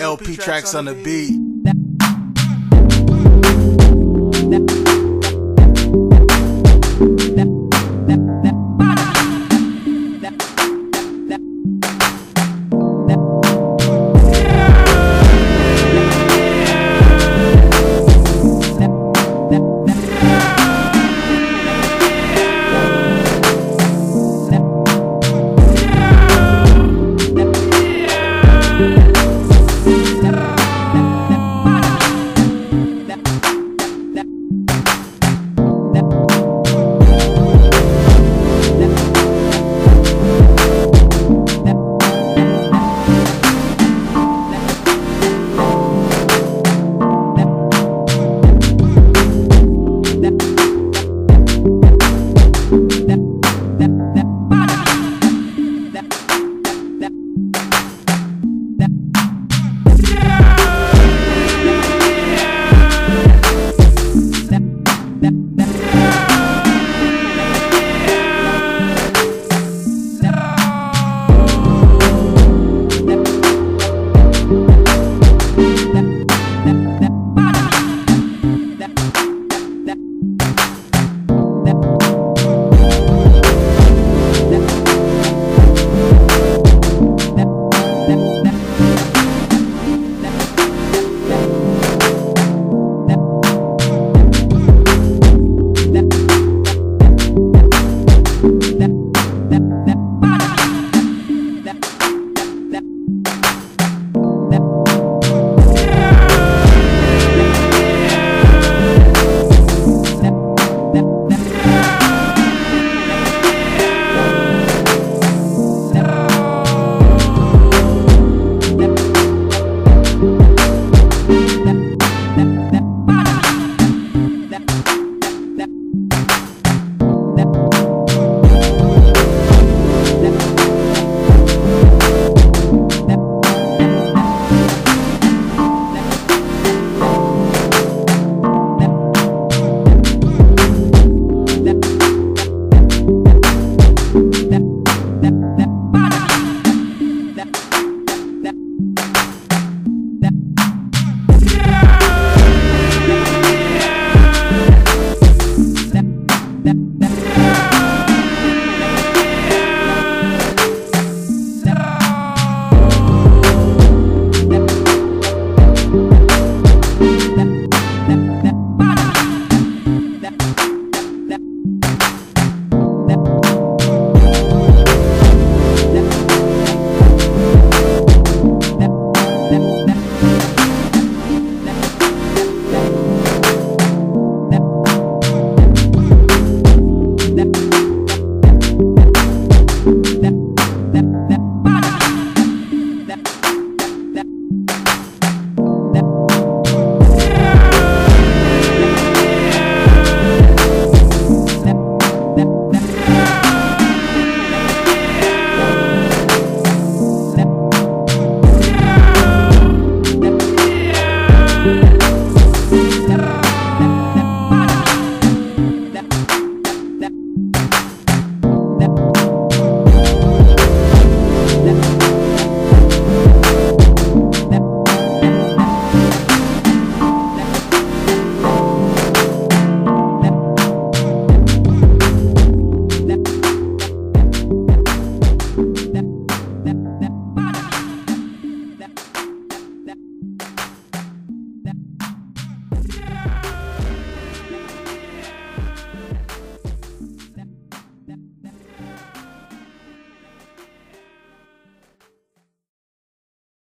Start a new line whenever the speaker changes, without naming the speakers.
LP tracks on the beat.